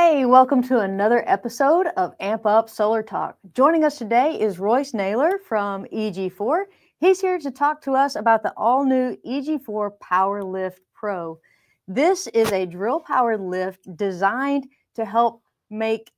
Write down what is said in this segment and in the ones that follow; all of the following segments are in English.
Hey, welcome to another episode of Amp Up Solar Talk. Joining us today is Royce Naylor from EG4. He's here to talk to us about the all new EG4 Power Lift Pro. This is a drill powered lift designed to help make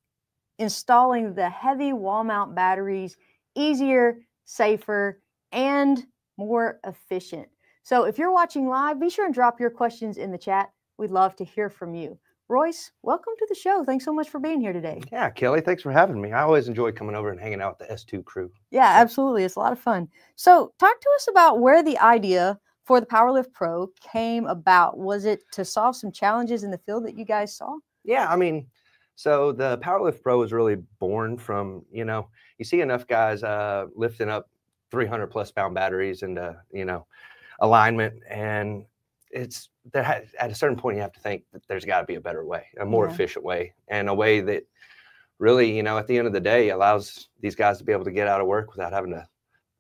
installing the heavy wall mount batteries easier, safer, and more efficient. So if you're watching live, be sure and drop your questions in the chat. We'd love to hear from you. Royce, welcome to the show. Thanks so much for being here today. Yeah, Kelly, thanks for having me. I always enjoy coming over and hanging out with the S2 crew. Yeah, absolutely. It's a lot of fun. So, talk to us about where the idea for the PowerLift Pro came about. Was it to solve some challenges in the field that you guys saw? Yeah, I mean, so the PowerLift Pro was really born from, you know, you see enough guys uh, lifting up 300 plus pound batteries into, you know, alignment and it's there ha- at a certain point you have to think that there's got to be a better way, a more Yeah. efficient way, and a way that really, you know, at the end of the day, allows these guys to be able to get out of work without having to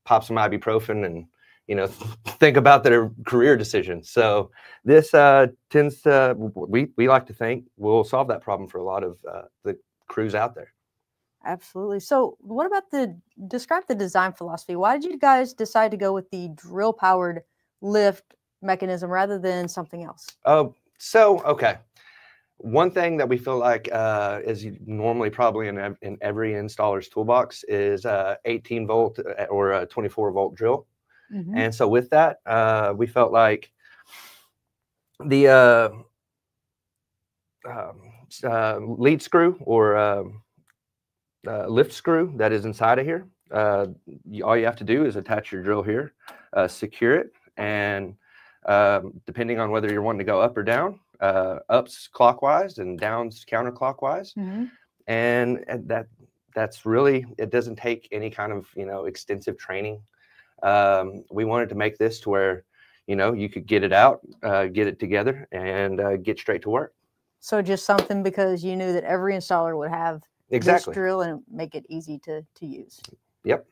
pop some ibuprofen and you know think about their career decisions. So this uh, tends to we we like to think will solve that problem for a lot of uh, the crews out there. Absolutely. So, what about the describe the design philosophy? Why did you guys decide to go with the drill powered lift mechanism rather than something else? Oh, so okay. One thing that we feel like uh, is normally probably in, in every installer's toolbox is uh, 18 volt uh, or a 24 volt drill. Mhm. And so with that, uh, we felt like the uh, um, uh, lead screw or um, uh, lift screw that is inside of here, uh, you, all you have to do is attach your drill here, uh, secure it, and um, depending on whether you're wanting to go up or down, uh, ups clockwise and downs counterclockwise, Mhm. and, and that that's really it doesn't take any kind of you know extensive training um, we wanted to make this to where you know you could get it out uh, get it together and uh, get straight to work So, just something because you knew that every installer would have exactly this drill and make it easy to to use. Yep.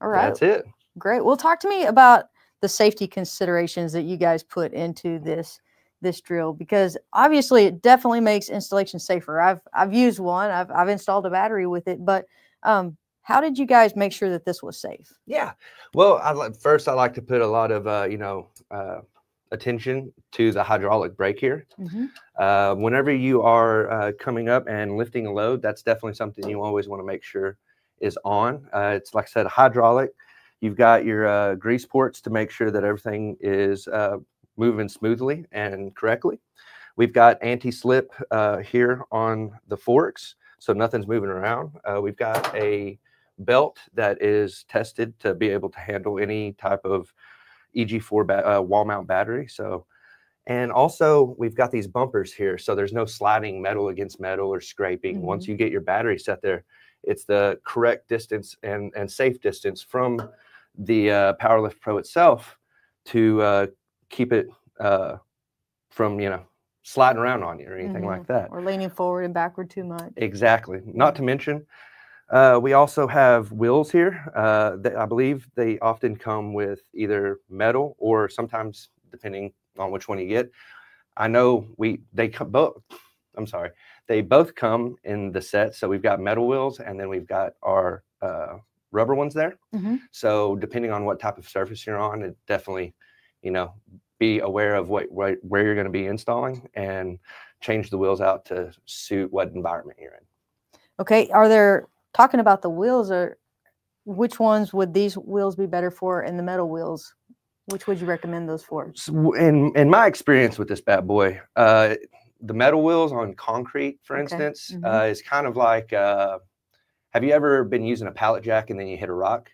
All right. that's it Great. Well, talk to me about the safety considerations that you guys put into this this drill because obviously it definitely makes installation safer. I've I've used one. I've I've installed a battery with it, but um, how did you guys make sure that this was safe? yeah well I, first i like to put a lot of uh, you know uh, attention to the hydraulic brake here Mhm. uh, whenever you are uh, coming up and lifting a load, that's definitely something you always want to make sure is on. Uh, it's like I said, hydraulic. You've got your uh, grease ports to make sure that everything is uh, moving smoothly and correctly. We've got anti-slip uh, here on the forks, so nothing's moving around. Uh, we've got a belt that is tested to be able to handle any type of EG4 ba- uh, wall mount battery. So and also, we've got these bumpers here, so there's no sliding metal against metal or scraping. Once you get your battery set there, it's the correct distance and, and safe distance from the uh, PowerLift Pro itself to uh, keep it uh, from, you know, sliding around on you or anything Mhm. like that. Or leaning forward and backward too much. Exactly. Not to mention, uh, we also have wheels here. Uh, that I believe they often come with either metal or sometimes, depending on which one you get. I know we they come both. I'm sorry, they both come in the set. So we've got metal wheels and then we've got our uh, rubber ones there. Mhm. So depending on what type of surface you're on, it definitely, you know, be aware of what, what where you're going to be installing and change the wheels out to suit what environment you're in. Okay. Are there talking about the wheels? Or which ones would these wheels be better for, and the metal wheels? Which would you recommend those for? S- w- in in my experience with this bad boy, uh, the metal wheels on concrete, for Okay, instance, mhm. uh, is kind of like. Uh, have you ever been using a pallet jack and then you hit a rock?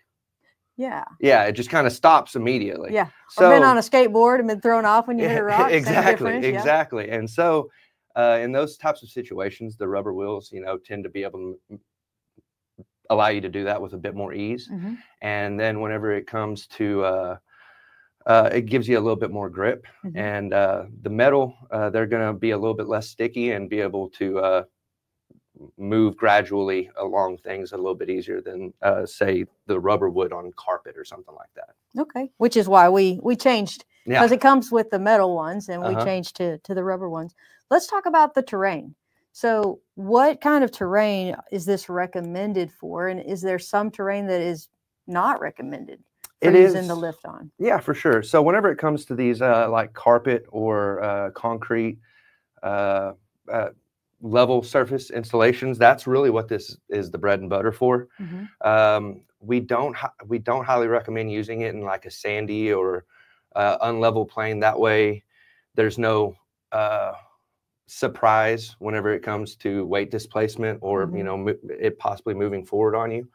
Yeah. Yeah, it just kind of stops immediately. Yeah. So or been on a skateboard and been thrown off when you hit a rock. exactly, yeah. exactly. And so, uh, in those types of situations, the rubber wheels, you know, tend to be able to allow you to do that with a bit more ease. Mhm. And then whenever it comes to uh, uh, it gives you a little bit more grip. Mhm. And uh, the metal, uh, they're going to be a little bit less sticky and be able to uh, move gradually along things a little bit easier than, uh, say, the rubber would on carpet or something like that. Okay. Which is why we we changed Yeah. because it comes with the metal ones and we Uh-huh. changed to to the rubber ones. Let's talk about the terrain. So, what kind of terrain is this recommended for? And is there some terrain that is not recommended for It using the lift on? Yeah, for sure. So whenever it comes to these uh, like carpet or uh, concrete uh, uh, level surface installations, that's really what this is the bread and butter for. Mhm. Um, we don't we don't highly recommend using it in like a sandy or uh, unlevel plane. That way, there's no uh, surprise whenever it comes to weight displacement or Mhm. you know mo- it possibly moving forward on you.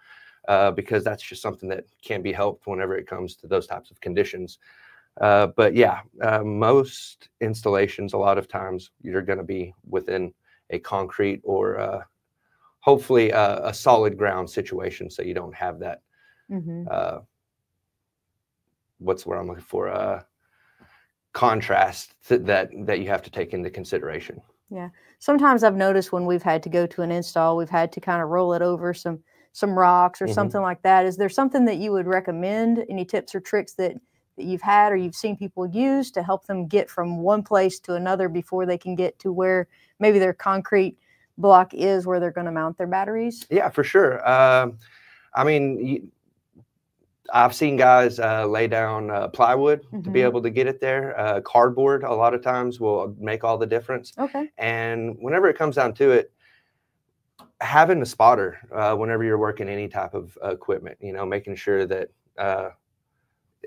Uh, because that's just something that can be helped whenever it comes to those types of conditions. Uh, but yeah, uh, most installations, a lot of times, you're going to be within a concrete or uh, hopefully a, a solid ground situation, so you don't have that. Mhm. Uh, what's what I'm looking for? Uh, contrast th- that that you have to take into consideration. Yeah. Sometimes I've noticed when we've had to go to an install, we've had to kind of roll it over some some rocks or Mhm. something like that. Is there something that you would recommend? Any tips or tricks that, that you've had or you've seen people use to help them get from one place to another before they can get to where maybe their concrete block is where they're going to mount their batteries? Yeah, for sure. Um, I mean, you, I've seen guys uh, lay down uh, plywood to be Mhm. able to get it there. Uh, cardboard, a lot of times, will make all the difference. Okay. And whenever it comes down to it, having a spotter uh, whenever you're working any type of uh, equipment, you know, making sure that uh,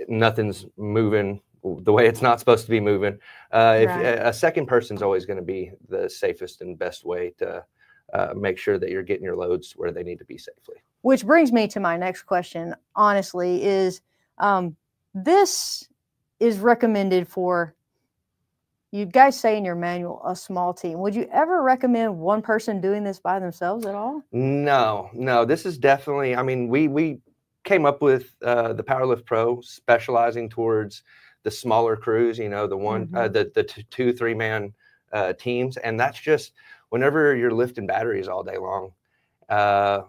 nothing's moving the way it's not supposed to be moving. Uh, if Right. a, a second person's always going to be the safest and best way to uh, make sure that you're getting your loads where they need to be safely. Which brings me to my next question, honestly, is um, this is recommended for you guys say in your manual a small team. Would you ever recommend one person doing this by themselves at all? No, no, this is definitely. I mean, we we came up with uh, the Powerlift Pro, specializing towards the smaller crews. You know, the one, uh, the the t- two three man uh, teams, and that's just whenever you're lifting batteries all day long. Uh,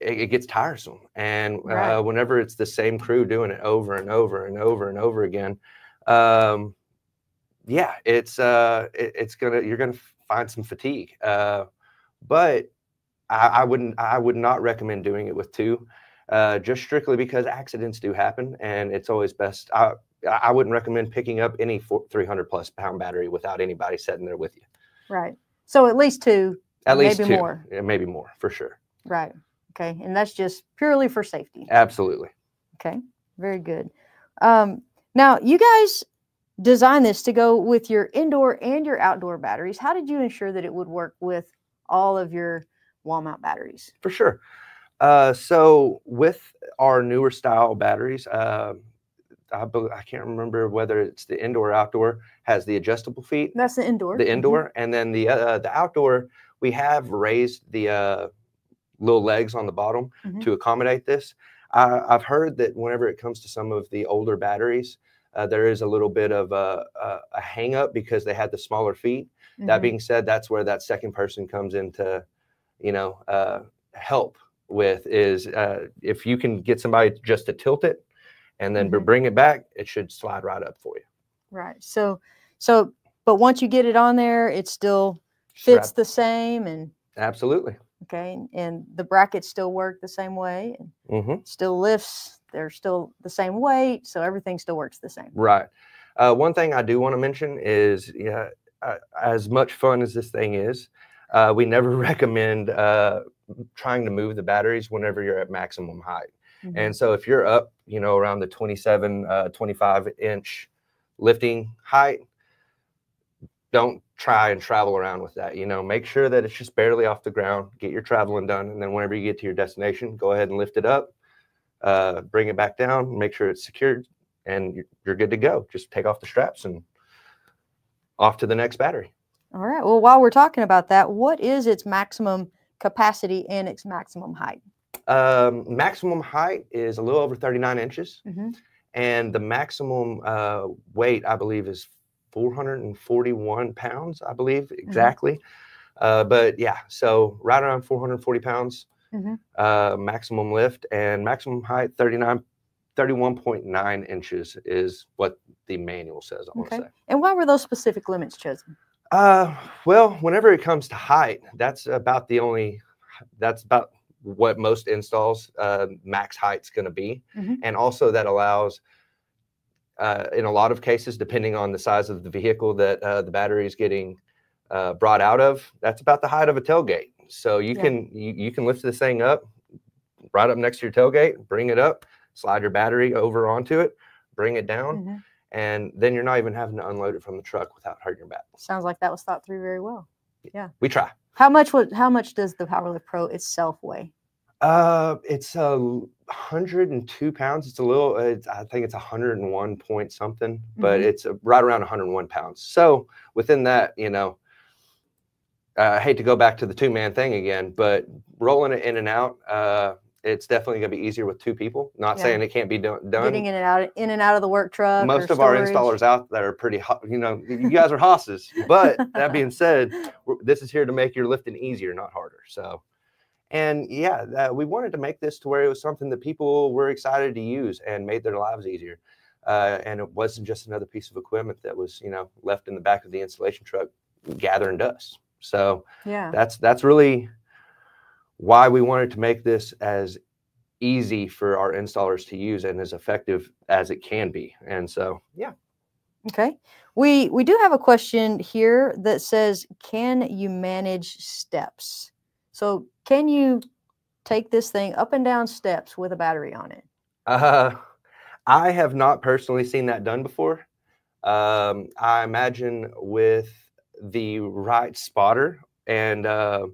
it, it gets tiresome, and Right. uh, whenever it's the same crew doing it over and over and over and over again, um, yeah, it's uh, it, it's gonna you're gonna find some fatigue. Uh, but I, I wouldn't I would not recommend doing it with two, uh, just strictly because accidents do happen, and it's always best. I I wouldn't recommend picking up any 300 plus pound battery without anybody sitting there with you. Right. So at least two, At least maybe two, more. yeah, maybe more for sure. Right. Okay. And that's just purely for safety. Absolutely. Okay, very good. Um, now, you guys designed this to go with your indoor and your outdoor batteries. How did you ensure that it would work with all of your wall mount batteries? For sure. Uh, so with our newer style batteries, uh, I, I can't remember whether it's the indoor or outdoor has the adjustable feet. That's the indoor. the mhm. indoor and then the uh, the outdoor we have raised the uh, little legs on the bottom Mhm. to accommodate this I, i've heard that whenever it comes to some of the older batteries uh, there is a little bit of a, a, a hang up because they had the smaller feet that Mhm. being said that's where that second person comes in to, you know uh, help with is uh, if you can get somebody just to tilt it and then Mhm. bring it back it should slide right up for you Right. So, so, but once you get it on there, it still fits Strap- the same, and absolutely okay, and the brackets still work the same way, and hmm still lifts. They're still the same weight, so everything still works the same. Right. Uh, one thing I do want to mention is, yeah, uh, as much fun as this thing is, uh, we never recommend uh, trying to move the batteries whenever you're at maximum height. Mhm. And so if you're up, you know, around the 27, uh, 25 inch lifting height, don't try and travel around with that. You know, make sure that it's just barely off the ground. Get your traveling done, and then whenever you get to your destination, go ahead and lift it up, uh, bring it back down, make sure it's secured, and you're good to go. Just take off the straps and off to the next battery. All right. Well, while we're talking about that, what is its maximum capacity and its maximum height? Um, maximum height is a little over 39 inches, Mhm. and the maximum uh, weight, I believe, is 441 pounds. I believe exactly. Uh, but yeah, so right around 440 pounds Mhm. uh, maximum lift, and maximum height 39, 31.9 inches is what the manual says. I want to Okay. say. And why were those specific limits chosen? Uh, well, whenever it comes to height, that's about the only, that's about what most installs uh, max height's going to be, Mhm. and also that allows. Uh, in a lot of cases, depending on the size of the vehicle that uh, the battery is getting uh, brought out of, that's about the height of a tailgate. So you Yeah. can you, you can lift this thing up, right up next to your tailgate, bring it up, slide your battery over onto it, bring it down, Mhm. And then you're not even having to unload it from the truck without hurting your back. Sounds like that was thought through very well. Yeah. We try. How much would how much does the Powerlift Pro itself weigh? Uh, it's a l- 102 pounds. It's a little. It's, I think it's a 101 point something, but Mhm. it's uh, right around 101 pounds. So within that, you know, uh, I hate to go back to the two man thing again, but rolling it in and out, uh, it's definitely going to be easier with two people. Not Yeah. saying it can't be do- done. Getting in and out in and out of the work truck. most of our installers out there are pretty hot. You know, you guys are hosses. But that being said, we're- this is here to make your lifting easier, not harder. So, and yeah, that, we wanted to make this to where it was something that people were excited to use and made their lives easier. Uh, and it wasn't just another piece of equipment that was, you know, left in the back of the installation truck gathering dust. So Yeah. that's that's really why we wanted to make this as easy for our installers to use and as effective as it can be. And so, yeah. Okay. We we do have a question here that says, can you manage steps? So can you take this thing up and down steps with a battery on it? Uh, I have not personally seen that done before. Um, I imagine with the right spotter and uh,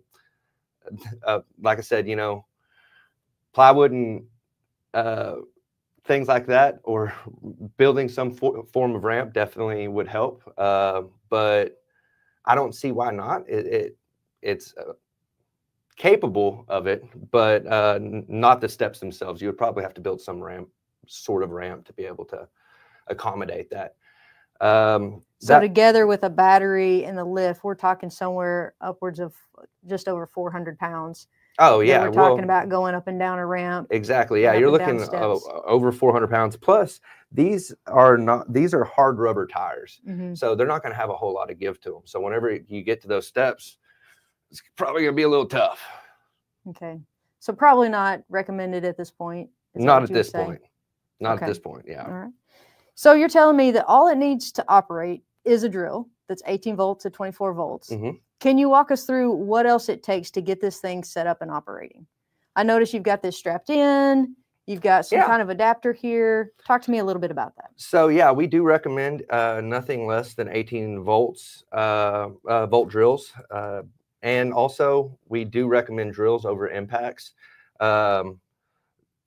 uh, like I said, you know, plywood and uh, things like that, or building some fo- form of ramp definitely would help. Uh, but I don't see why not. It, it it's uh, capable of it, but uh, not the steps themselves. You would probably have to build some ramp, sort of ramp, to be able to accommodate that. Um, So that- together with a battery and the lift, we're talking somewhere upwards of just over 400 pounds. oh yeah, we're talking well, about going up and down a ramp. Exactly. Yeah, you're looking uh, over 400 pounds. Plus, these are not these are hard rubber tires, Mhm. so they're not going to have a whole lot of give to them. So whenever you get to those steps, it's probably going to be a little tough. Okay. So probably not recommended at this point. Not at this say? point. Not Okay. at this point. Yeah. All right. So you're telling me that all it needs to operate is a drill that's 18 volts to 24 volts. Mhm. Can you walk us through what else it takes to get this thing set up and operating? I notice you've got this strapped in. You've got some Yeah. kind of adapter here. Talk to me a little bit about that. So yeah, we do recommend uh, nothing less than 18 volts uh, uh, volt drills, uh, and also we do recommend drills over impacts. Um,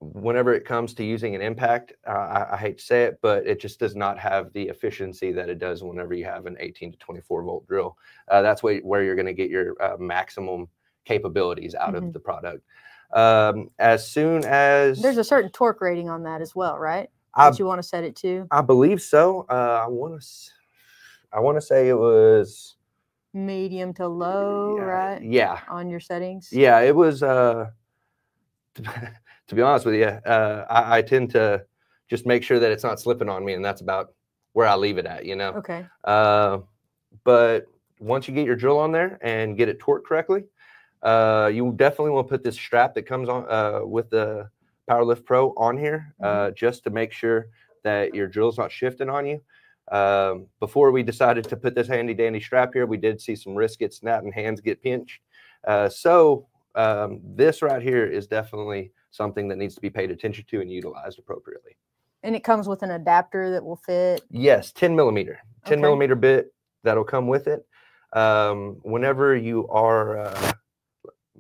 whenever it comes to using an impact, uh, I, I hate to say it, but it just does not have the efficiency that it does whenever you have an 18 to 24 volt drill. Uh, that's where, where you're going to get your uh, maximum capabilities out Mhm. of the product. Um, as soon as There's a certain torque rating on that as well, right? I That you want to set it to I believe so. Uh, I want to. I want to say it was. medium to low, yeah, right? Yeah, On your settings. yeah. It was. Uh, to be honest with you, uh, I, I tend to just make sure that it's not slipping on me, and that's about where I leave it at. You know. Okay. Uh, but once you get your drill on there and get it torqued correctly, uh, you definitely want to put this strap that comes on uh, with the PowerLift Pro on here, uh, just to make sure that your drill's not shifting on you. Um, before we decided to put this handy dandy strap here, we did see some wrists get snapped and hands get pinched. Uh, so um, this right here is definitely something that needs to be paid attention to and utilized appropriately. And it comes with an adapter that will fit. Yes, 10 millimeter, 10 Okay. millimeter bit that'll come with it. Um, whenever you are, uh,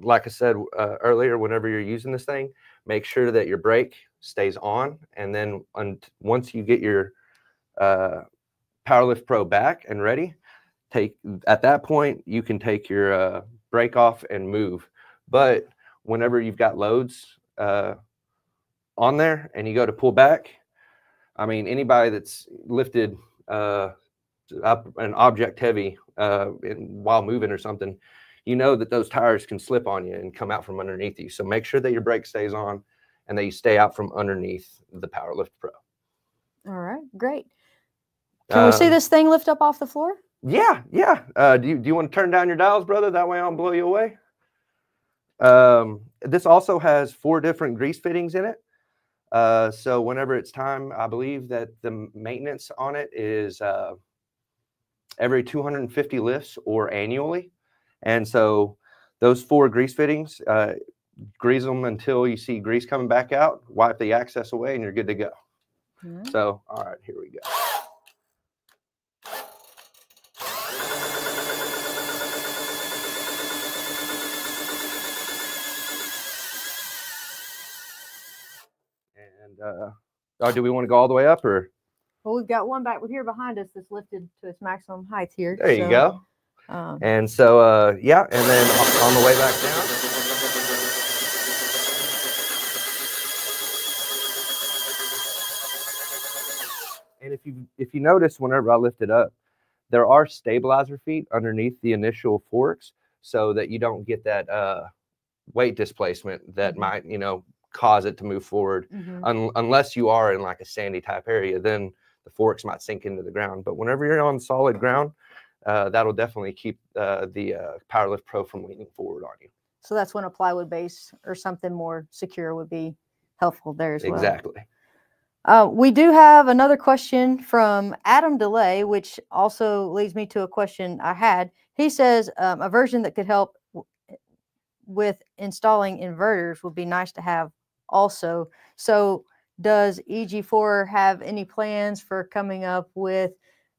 like I said uh, earlier, whenever you're using this thing, make sure that your brake stays on. And then un- once you get your uh, PowerLift Pro back and ready, take at that point you can take your uh, brake off and move. But whenever you've got loads uh, on there and you go to pull back, I mean anybody that's lifted uh, up an object heavy uh, in, while moving or something, you know that those tires can slip on you and come out from underneath you. So make sure that your brake stays on and that you stay out from underneath the PowerLift Pro. All right. Great. Can we see Um, this thing lift up off the floor? Yeah, yeah. Uh, do you do you want to turn down your dials, brother? That way I don't blow you away. Um, this also has four different grease fittings in it. Uh, so whenever it's time, I believe that the maintenance on it is uh, every 250 lifts or annually. And so those four grease fittings, uh, grease them until you see grease coming back out, wipe the access away, and you're good to go. Mm-hmm. So, all right, here we go. And uh, oh, do we want to go all the way up or? Well, we've got one back here behind us that's lifted to its maximum height here. There so, you go. Um, and so, uh, yeah, and then on the way back down. And if you if you notice, whenever I lift it up, there are stabilizer feet underneath the initial forks, so that you don't get that uh, weight displacement that mm-hmm. might you know cause it to move forward. Mm-hmm. Un- unless you are in like a sandy type area, then the forks might sink into the ground. But whenever you're on solid ground, uh, that'll definitely keep uh, the uh, PowerLift Pro from leaning forward on you. So that's when a plywood base or something more secure would be helpful there as well. Exactly. Uh, we do have another question from Adam DeLay, which also leads me to a question I had. He says um, a version that could help w- with installing inverters would be nice to have also. So, does EG4 have any plans for coming up with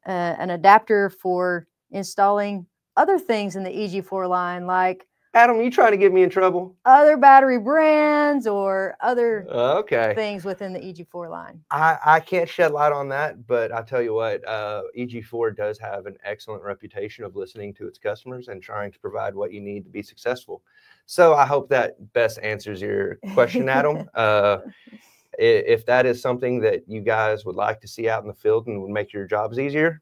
uh, an adapter for installing other things in the EG4 line, like Adam, you trying to get me in trouble? Other battery brands or other okay things within the EG4 line. I, I can't shed light on that, but I tell you what, uh, EG4 does have an excellent reputation of listening to its customers and trying to provide what you need to be successful. So I hope that best answers your question, Adam. uh, if that is something that you guys would like to see out in the field and would make your jobs easier,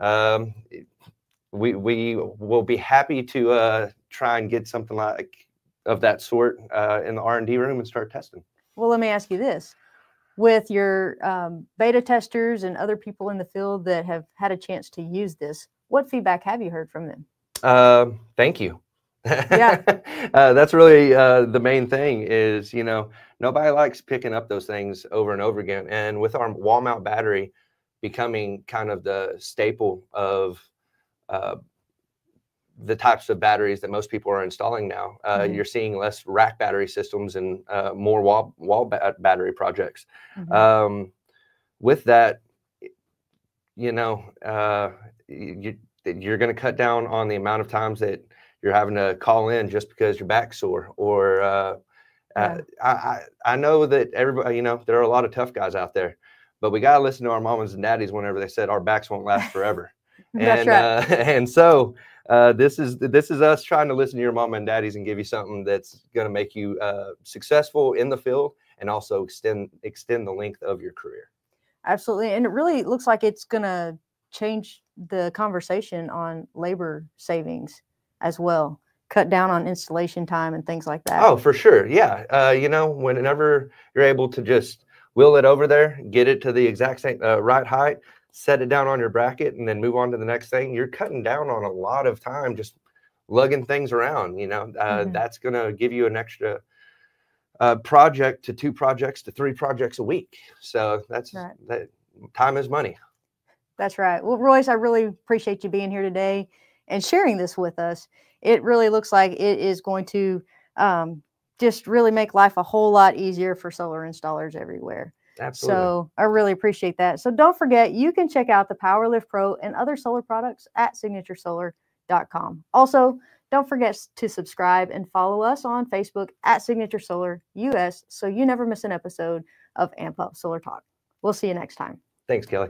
um, we we will be happy to uh, try and get something like of that sort uh, in the R and D room and start testing. Well, let me ask you this: with your um, beta testers and other people in the field that have had a chance to use this, what feedback have you heard from them? Uh, thank you. Yeah, uh, that's really uh, the main thing. Is you know nobody likes picking up those things over and over again, and with our wall mount battery becoming kind of the staple of uh, the types of batteries that most people are installing now. Uh, mm-hmm. You're seeing less rack battery systems and uh, more wall wall ba- battery projects. Mm-hmm. Um, with that, you know, uh, you, you're going to cut down on the amount of times that you're having to call in just because your back's sore. Or uh, uh, yeah. I, I know that everybody, you know, there are a lot of tough guys out there but we got to listen to our mamas and daddies whenever they said our backs won't last forever. That's and, right. Uh, and so uh, this is this is us trying to listen to your mom and daddies and give you something that's going to make you uh, successful in the field and also extend extend the length of your career. Absolutely, and it really looks like it's going to change the conversation on labor savings as well. Cut down on installation time and things like that. Oh, for sure. Yeah. Uh, you know, whenever you're able to just wheel it over there, get it to the exact same uh, right height, set it down on your bracket, and then move on to the next thing. You're cutting down on a lot of time just lugging things around. You know, uh, mm-hmm. that's going to give you an extra uh, project to two projects to three projects a week. So that's right. that time is money. That's right. Well, Royce, I really appreciate you being here today and sharing this with us. It really looks like it is going to um, just really make life a whole lot easier for solar installers everywhere. Absolutely. So I really appreciate that. So don't forget, you can check out the PowerLift Pro and other solar products at signaturesolar.com. Also, don't forget to subscribe and follow us on Facebook at Signature Solar US so you never miss an episode of Amp Up Solar Talk. We'll see you next time. Thanks, Kelly.